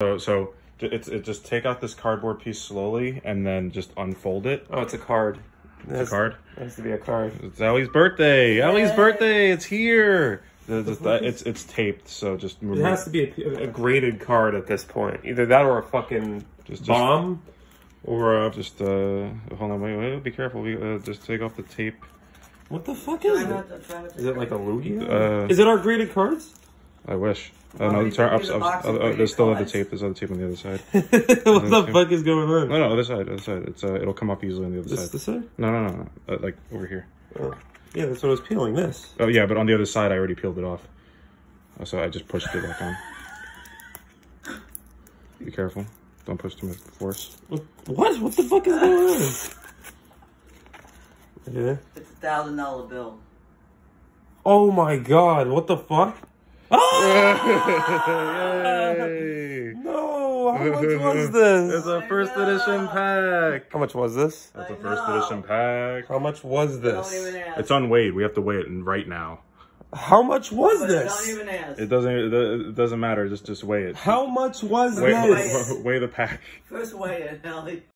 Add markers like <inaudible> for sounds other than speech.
So, so it's it just take out this cardboard piece slowly and then just unfold it. Oh, it's a card. It's a card. It has to be a card. It's Ellie's birthday. Ellie's birthday. It's here. The- the- the- it's it's taped, so just It has to be a, a graded card at this point. Either that or a fucking Just- just- bomb. Or uh, Just uh, hold on, wait, wait, be careful. We, uh, just take off the tape. what the fuck is Try it? not to- try not to- Is it like a loogie? Uh, is it our graded cards? I wish. Oh no, don't the tar- you up, give me the up, box of graded there's still other tape. There's other tape on the other side. <laughs> what the Okay. fuck is going on? No, no, other side, other side. It's uh, it'll come up easily on the other This, side. this side? No, no, no, no. Uh, like over here. Oh. Yeah, that's what I was peeling. This. Oh yeah, but on the other side, I already peeled it off. Uh, So I just pushed it back on. <laughs> Be careful. Don't push too much force. What? What, what the fuck is going on? <laughs> Yeah. It's a thousand dollar bill. Oh my god! What the fuck? Ah! <laughs> Yay! no! How much was this? It's a first edition pack. How much was this? That's a I first know. edition pack. How much was this? It's unweighed. We have to weigh it right now. How much was But Don't this? even ask. It doesn't. It doesn't matter. Just just weigh it. How much was Weigh, this? <laughs> weigh the pack. First weigh it, Ellie.